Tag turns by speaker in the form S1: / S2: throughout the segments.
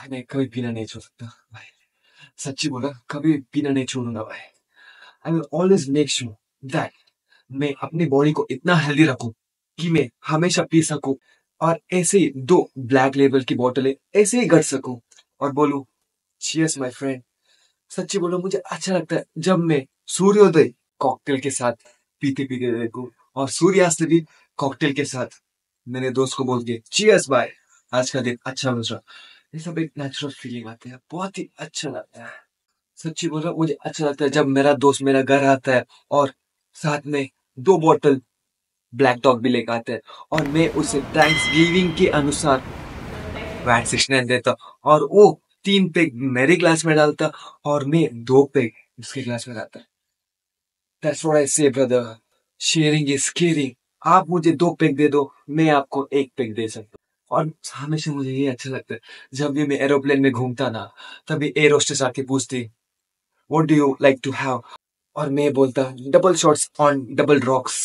S1: भाई, मैं कभी पीना नहीं छोड़ सकता भाई। सच्ची बोला, कभी पीना नहीं छोड़ूँगा भाई। I will always make sure that मैं अपनी बॉडी को इतना हेल्दी रखूँ कि मैं हमेशा पी सकूँ और ऐसे ही दो ब्लैक लेबल की बोतलें ऐसे ही गट सकूँ और बोलूँ चीयर्स माय फ्रेंड सच्ची बोलो, मुझे अच्छा लगता है जब मैं सूर्योदय कॉकटेल के साथ पीते पीते देखूँ और सूर्यास्त भी कॉकटेल के साथ। मेरे दोस्त को बोल के चीयर्स बाय आज का दिन अच्छा गुजरा। ये सब एक नेचुरल फीलिंग आती है बहुत ही अच्छा लगता है सच्ची बोल रहा मुझे अच्छा लगता है जब मेरा दोस्त मेरा घर आता है और साथ में दो बोतल ब्लैक डॉग भी लेकर आते हैं और मैं उसे थैंक्स गिविंग के अनुसार वैट देता और वो तीन पेग मेरे ग्लास में डालता और मैं दो पेग उसके ग्लास में डालता That's what I say, brother. Sharing is caring. आप मुझे दो पेग दे दो मैं आपको एक पेग दे सकता और हमेशा मुझे ये अच्छा लगता है, जब भी मैं एरोप्लेन में घूमता ना, तभी एयर होस्टेस आके पूछती what do you like to have और मैं बोलता double shots on double rocks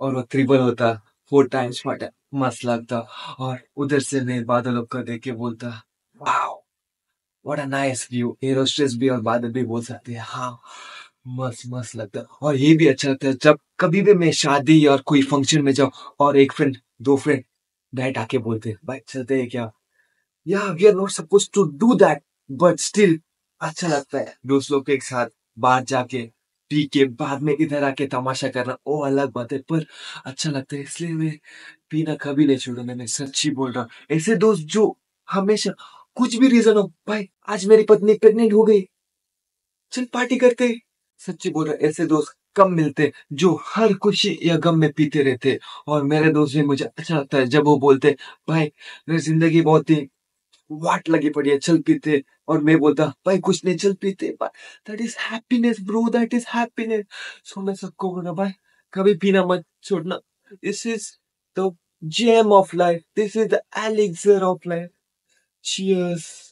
S1: और वो ट्रिपल होता फोर टाइम्स फाटा मस्त लगता। और उधर से मैं बादलों को देख के बोलता wow what a nice view air hostess भी और बादल भी बोल सकते हैं हाँ मस्त मस्त लगता। है और ये भी अच्छा लगता है, जब कभी भी मैं शादी और कोई फ़ंक्शन में जाऊँ, और एक फ्रेंड दो फ्रेंड बैठ आके बोलते, भाई, चलते हैं क्या? या we are not suppose to do that but still अच्छा लगता है। दोस्त लोग के साथ बाहर जाके पी के बाद में इधर आके तमाशा करना वो अलग बात है, पर अच्छा लगता है, इसलिए मैं पीना कभी नहीं छोड़ूँगा, मैं सच्ची बोल रहा हूँ। ऐसे दोस्त जो हमेशा कुछ भी रीजन हो, भाई, आज मेरी पत्नी प्रेग्नेंट हो गई। चल पार्टी करते। सच्ची बोल रहा ऐसे दोस्त कम मिलते जो हर खुशी या गम में पीते रहते। और मेरे दोस्त भी मुझे अच्छा लगता है जब वो बोलते, भाई, मेरी ज़िंदगी बहुत ही वाट लगी पड़ी है, चल पीते। और मैं बोलता, भाई, कुछ नहीं, चल पीते। That is happiness bro that is happiness so मैं सबको बोला भाई, कभी पीना मत छोड़ना। This is the gem of life this is the elixir of life Cheers.